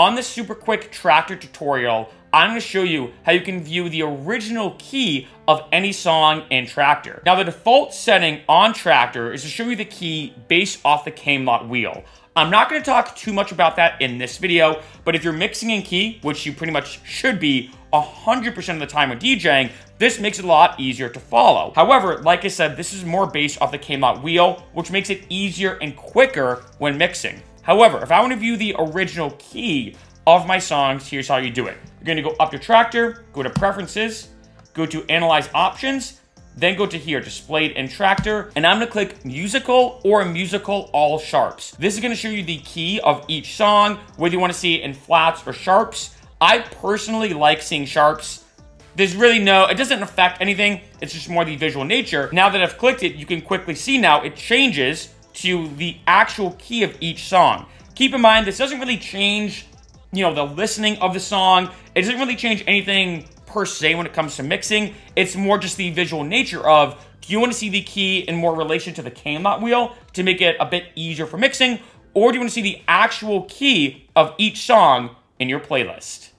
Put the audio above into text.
On this super quick Traktor tutorial, I'm going to show you how you can view the original key of any song in Traktor. Now, the default setting on Traktor is to show you the key based off the Camelot wheel. I'm not going to talk too much about that in this video, but if you're mixing in key, which you pretty much should be 100% of the time with DJing, this makes it a lot easier to follow. However, like I said, this is more based off the Camelot wheel, which makes it easier and quicker when mixing. However, if I want to view the original key of my songs, here's how you do it. You're going to go up to Traktor, go to Preferences, go to Analyze Options, then go to here, Displayed in Traktor, and I'm going to click Musical or Musical All Sharps. This is going to show you the key of each song, whether you want to see it in flats or sharps. I personally like seeing sharps. There's really no, it doesn't affect anything. It's just more the visual nature. Now that I've clicked it, you can quickly see now it changes to the actual key of each song. Keep in mind, this doesn't really change you know, the listening of the song. It doesn't really change anything per se when it comes to mixing. It's more just the visual nature of do you want to see the key in more relation to the Camelot wheel to make it a bit easier for mixing, or do you want to see the actual key of each song in your playlist?